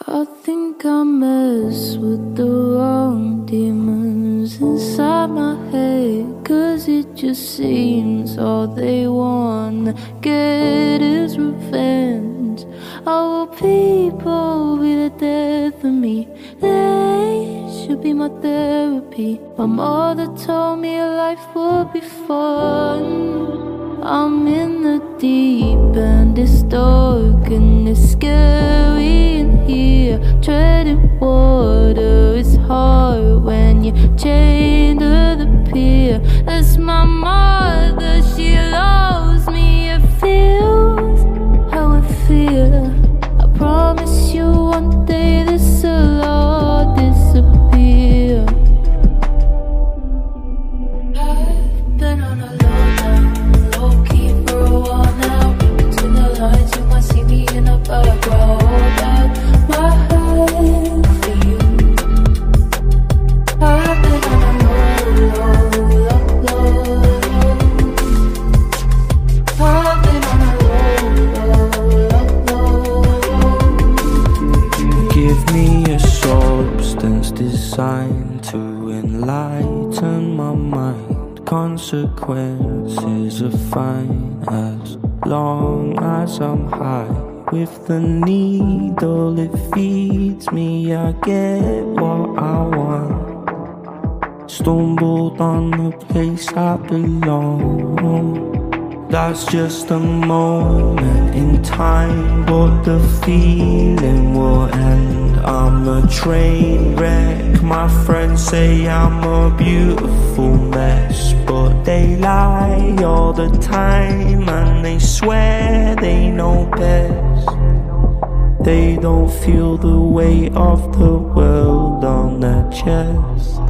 I think I mess with the wrong demons inside my head Cause it just seems all they wanna get is revenge. Our people be the death of me. They should be my therapy. My mother told me life would be fun. I'm in the deep end, it's dark and it's scary Treading designed to enlighten my mind. Consequences are fine as long as I'm high. With the needle, it feeds me. I get what I want. Stumbled on the place I belong. That's just a moment time, but the feeling will end. I'm a train wreck. My friends say I'm a beautiful mess, but they lie all the time and they swear they know best. They don't feel the weight of the world on their chest.